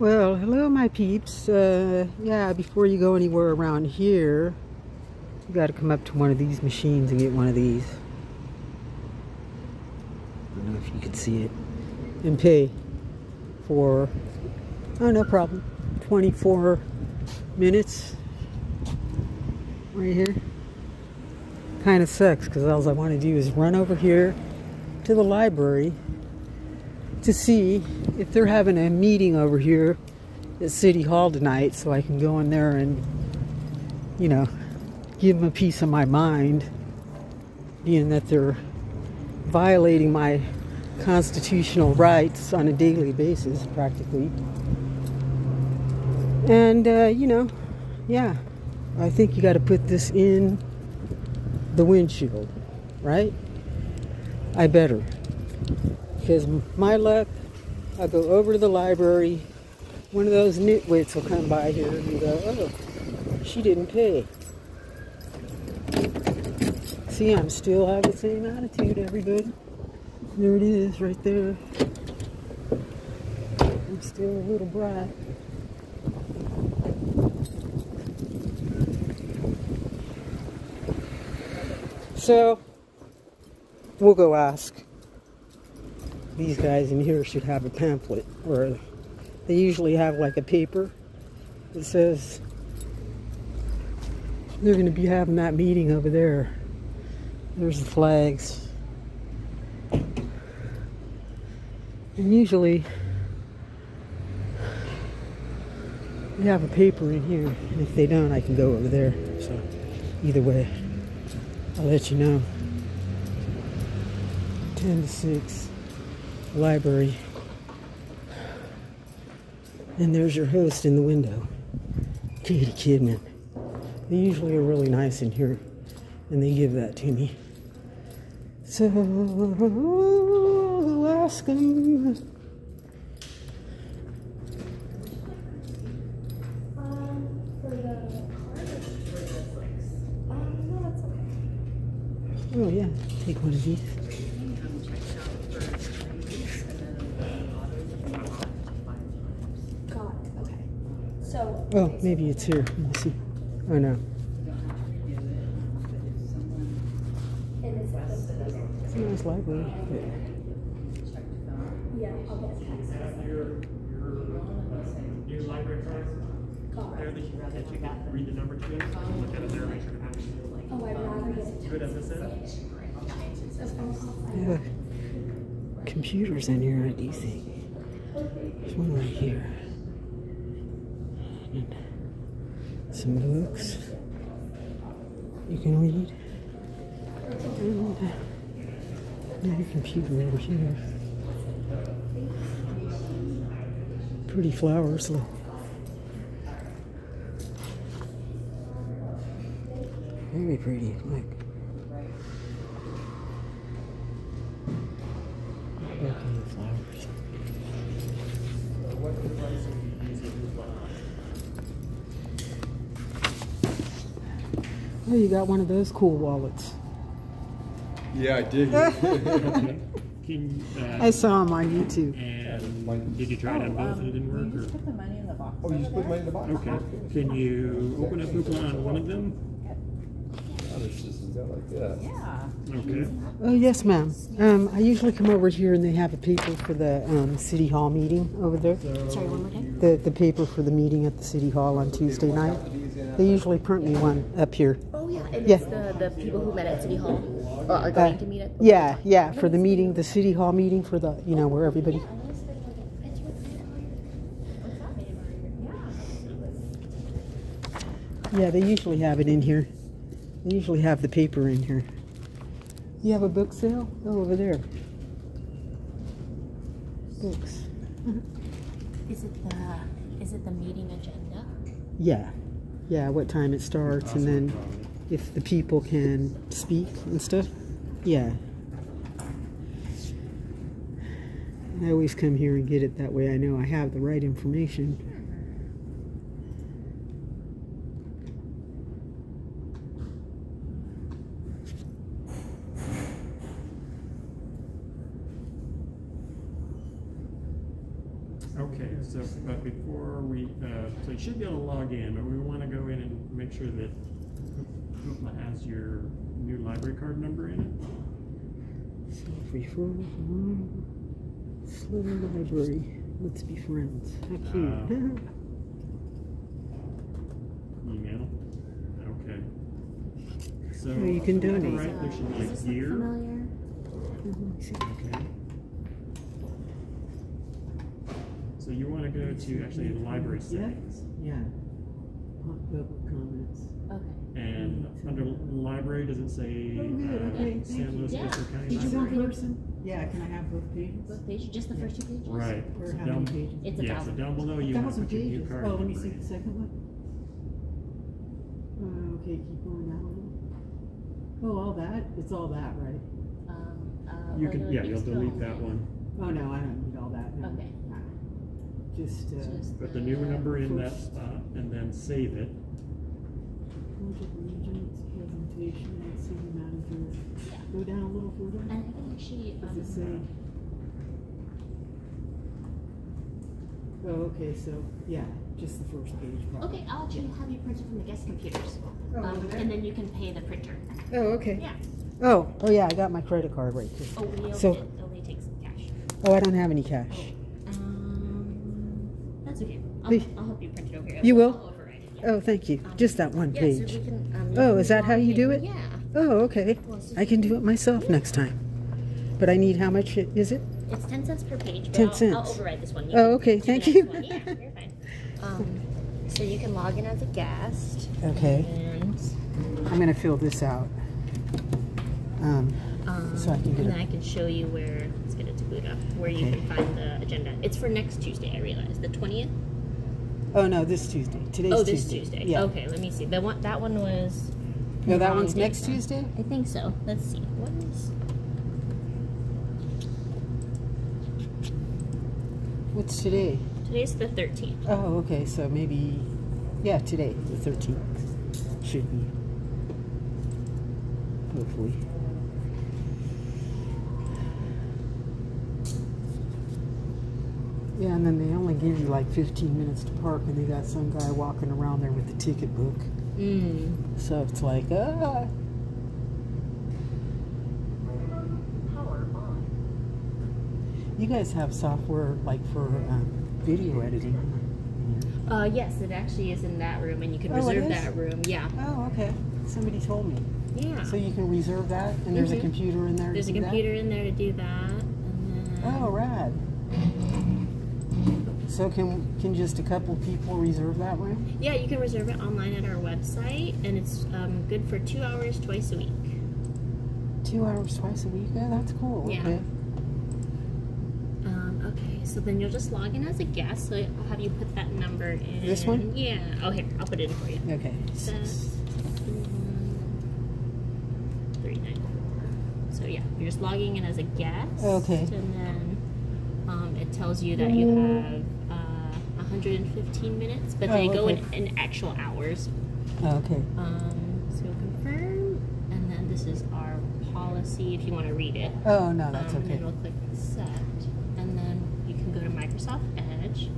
Well, hello, my peeps. Uh, yeah, before you go anywhere around here, you got to come up to one of these machines and get one of these. I don't know if you can see it. And pay for, oh, no problem, 24 minutes right here. Kind of sucks because all I want to do is run over here to the library to see if they're having a meeting over here at City Hall tonight so I can go in there and, you know, give them a piece of my mind, being that they're violating my constitutional rights on a daily basis, practically. And, uh, you know, yeah, I think you got to put this in the windshield, right? I better. Because my luck, I'll go over to the library. One of those nitwits will come by here and go, oh, she didn't pay. See, I'm still have the same attitude, everybody. There it is, right there. I'm still a little brat. So, we'll go ask. These guys in here should have a pamphlet, or they usually have like a paper that says they're going to be having that meeting over there. There's the flags. And usually they have a paper in here. And if they don't, I can go over there. So either way, I'll let you know. 10 to 6, library. And there's your host in the window, Katie Kidman. They usually are really nice in here, and they give that to me. So, we'll ask them. Oh yeah, take one of these. Got it. Okay. So. Oh, maybe it's here. Let me see. Oh. And is it It's a nice library. Yeah, new library card Got there it. that you, that can read the number look at it there, make sure to. Oh, I'd Good. Yeah. Computers in here, what do think? There's one right here. And some books you can read. And uh, another computer over here. Pretty flowers, look. Very pretty, look. Look at the flowers. Oh, you got one of those cool wallets. Yeah, I did. Can, uh, I saw them on YouTube. and did you try it on both and it didn't You work just put the money in the box. oh, you just put money in the box? or? Okay, can you open up Hoopla on one of them? Oh, there's systems out like that. Yeah. Okay, Oh, yes, ma'am. Um, I usually come over here and they have a paper for the um, City Hall meeting over there. Sorry, one more time. The, the paper for the meeting at the City Hall on Tuesday night. They usually print me one up here. Oh, yeah. And Yeah. it's the, the people who met at City Hall or are going to meet at. Yeah, yeah, for the meeting, the City Hall meeting for the, you know, where everybody. Yeah, they usually have it in here. They usually have the paper in here. You have a book sale? Oh, over there. Books. Is it the is it the meeting agenda? Yeah, yeah, what time it starts, and then if the people can speak and stuff. Yeah. I always come here and get it that way I know I have the right information. okay, So, but before uh, so you should be able to log in, but we wanna go in and make sure that Hoopla has your new library card number in it. Self-referral, Sliver Library. Let's be friends. How cute. Uh, Email, okay. So. Oh, you can to the donate. Right, there should be Does a this look gear, familiar? okay. So you wanna go to actually the library settings. yeah. Public comments. Okay. And under library, does it say, Oh, good, uh, okay, thank San you. Luis Yeah. Obispo County Did you Library? want- person? Yeah, can I have both pages? Both pages, just the first two pages? Right. Or So how down- many pages? It's a Yeah, so down below you have to Thousand put your new card Oh, let me see the second one. Uh, okay, keep going down. Oh, all that? It's all that, right? Um, uh, You can, yeah, you you'll delete that it. one. Oh, no, I don't need all that. No. Okay. Nah. Just, uh, Just Put the new number in that First. spot and then save it. Project Regents, presentation, city manager. Go down a little further. And I can actually, Does it say? um, Oh, okay, so, yeah, just the first page. probably. okay, I'll actually have you print it from the guest computers. Oh, Um, over there? and then you can pay the printer. Oh, okay. Yeah. Oh, oh yeah, I got my credit card right here. Oh, we So- only, it only takes cash. Oh, I don't have any cash. Um, that's okay. I'll. I'll help you print it over here. You will? I'll override it. Yeah. Oh, thank you. Just that one Yeah, so page. can, um, Oh, is that how you do it? Yeah. Oh, okay. I can do it myself next time. But I need how much i- is it? It's ten cents per page. But 10 I'll, cents. I'll override this one. You Oh, can okay, do the thank next you. one. Yeah, you're fine. Um, so you can log in as a guest, Okay. and I'm gonna fill this out. Um, um, So I can get and then I can show you where. Let's get it to boot up. Where you Okay. can find the agenda. It's for next Tuesday. I realize the twentieth. oh no, this Tuesday. Today's Oh, this Tuesday. Tuesday. Yeah. Okay, let me see. The one that one was. No, that one's next then. Tuesday? I think so. Let's see. What is? What's today? Today's the thirteenth. Oh, okay, so maybe, yeah, today, the 13th. Should be. Hopefully. Yeah, and then they only give you like 15 minutes to park, and they got some guy walking around there with the ticket book. Mm. So it's like, ah. Power on. You guys have software like for um, video editing. Uh, yes, it actually is in that room, and you can Oh, reserve that room. Yeah. Oh, okay. Somebody told me. Yeah. So you can reserve that, and there's a Mhm. computer in there. There's a to do that? computer in there to do that. Then, Oh, rad. So can can just a couple people reserve that room? Yeah, you can reserve it online at our website, and it's um, good for two hours twice a week. Two hours twice a week. Yeah, that's cool. Yeah. Okay. Um, okay, so then you'll just log in as a guest. So I'll have you put that number in. This one? Yeah. Oh, here, I'll put it in for you. Okay. That's three nine four. So yeah, you're just logging in as a guest. Okay. And then um, it tells you that you have uh, 115 minutes, but they Oh, go in, okay. in actual hours. Okay. Um, so confirm, and then this is our policy if you want to read it. Oh no, that's um, okay. And then we'll click set, and then you can go to Microsoft Edge.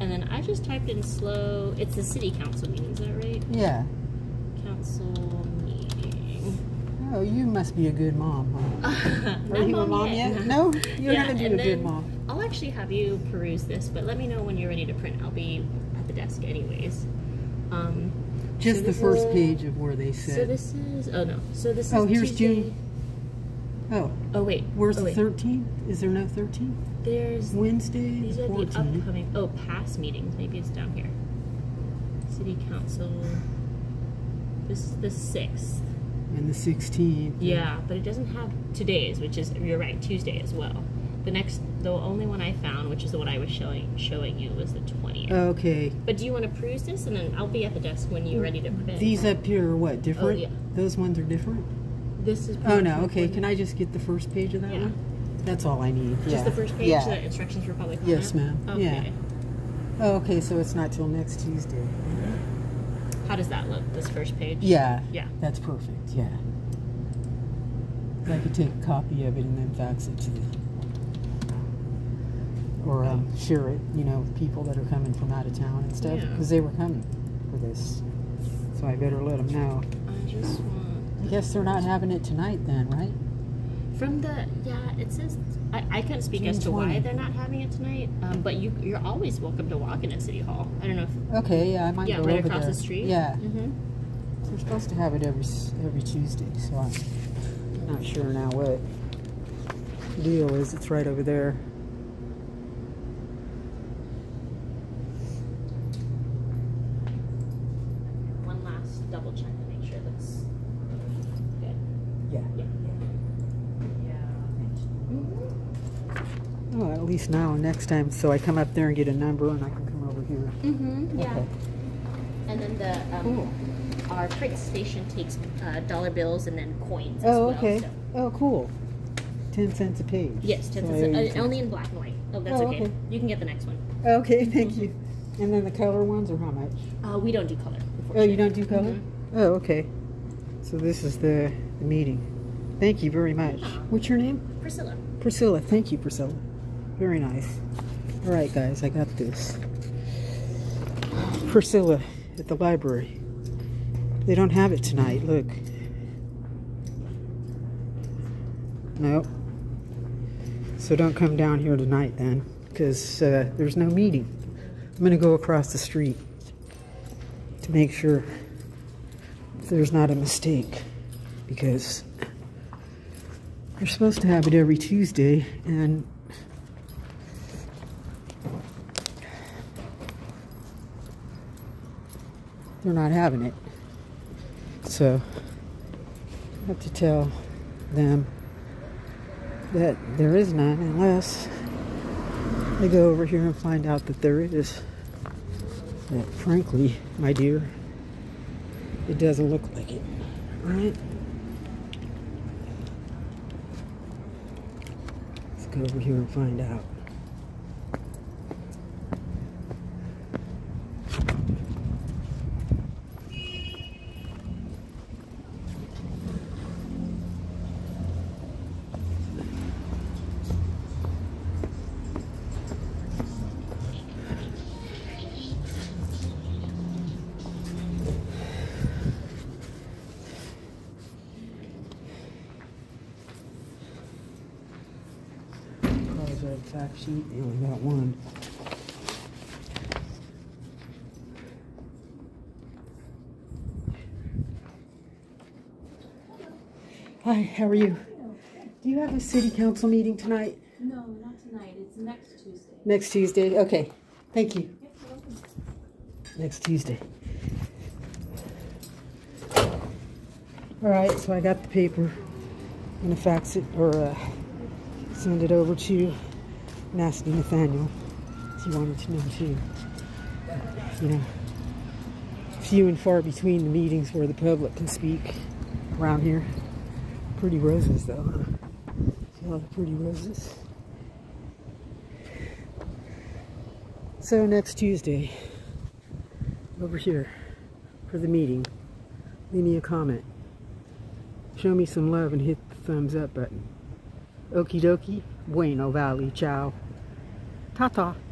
And then I just typed in slow. It's the city council meeting, is that right? Yeah. Council meeting. Oh, you must be a good mom, huh? Are you a mom yet? No, you're Yeah, gonna be a good then mom. Actually have you peruse this, but let me know when you're ready to print. I'll be at the desk anyways. Um, Just so the first is- page of where they said. So this is oh no. So this is Oh, here's Tuesday- June. Oh, Oh wait. where's oh, the 13th? Is there no 13th? There's Wednesday, these the are the upcoming oh past meetings. Maybe it's down here. City council. This is the sixth. and the 16th. Yeah, but it doesn't have today's, which is you're right, Tuesday as well. The next, the only one I found, which is the one I was showing showing you, was the twentieth. Okay. but do you want to peruse this, and then I'll be at the desk when you're ready to print. These up here are what? Different? Oh, yeah. Those ones are different? This is. Oh no, okay. Can I just get the first page of that Yeah. one? That's all I need. Just yeah. the first page, Yeah. the instructions for public Yes, ma'am. Okay. Yeah. Oh, okay, so it's not till next Tuesday. How does that look? This first page. Yeah. Yeah. That's perfect. Yeah. I could take a copy of it and then fax it to the or um, share it, you know, with people that are coming from out of town and stuff, Yeah. because they were coming for this. So I better let them know. I just want I guess they're not having it tonight then, right? from the yeah. It says I, I couldn't speak as to 20. why they're not having it tonight. Um, but you you're always welcome to walk in at City Hall. I don't know if Okay, yeah, I might yeah, go right over across there. the street. Yeah, Mm-hmm. they're supposed to have it every every Tuesday, so I'm not sure now what the deal is. It's right over there. One last double check to make sure that's good. Yeah. Yeah. Now, next time, so I come up there and get a number, and I can come over here. Mm-hmm. Yeah. Okay. And then the um, Cool. our print station takes uh, dollar bills and then coins. as Oh, well, okay. so- Oh, cool. Ten cents a page. Yes, ten So cents. Uh, only in black and white. Oh, that's Oh, okay. okay. You can get the next one. Okay, thank you. And then the color ones, or how much? Uh, we don't do color. Oh, you don't do color? Mhm. Oh, okay. So this is the, the meeting. Thank you very much. What's your name? Priscilla. Priscilla. Thank you, Priscilla. Very nice. All right, guys, I got this. Priscilla at the library. They don't have it tonight. Look. Nope. So don't come down here tonight then, because uh, there's no meeting. I'm going to go across the street to make sure there's not a mistake, because they're supposed to have it every Tuesday, and they're not having it. So I have to tell them that there is none unless they go over here and find out that there is. But frankly, my dear, it doesn't look like it, right? Let's go over here and find out. Apologize, fact sheet, they only got one. Hi, how are you? Do you have a city council meeting tonight? No, not tonight. It's next Tuesday. Next Tuesday? Okay, thank you. Next Tuesday. All right, so I got the paper. I'm gonna fax it or uh, send it over to Nasty Nathaniel. He wanted to know too. You know, few and far between the meetings where the public can speak around here. Pretty roses though. A lot of pretty roses. So next Tuesday, over here for the meeting, leave me a comment. Show me some love and hit the thumbs up button. Okie dokie, bueno valley, ciao. 他走。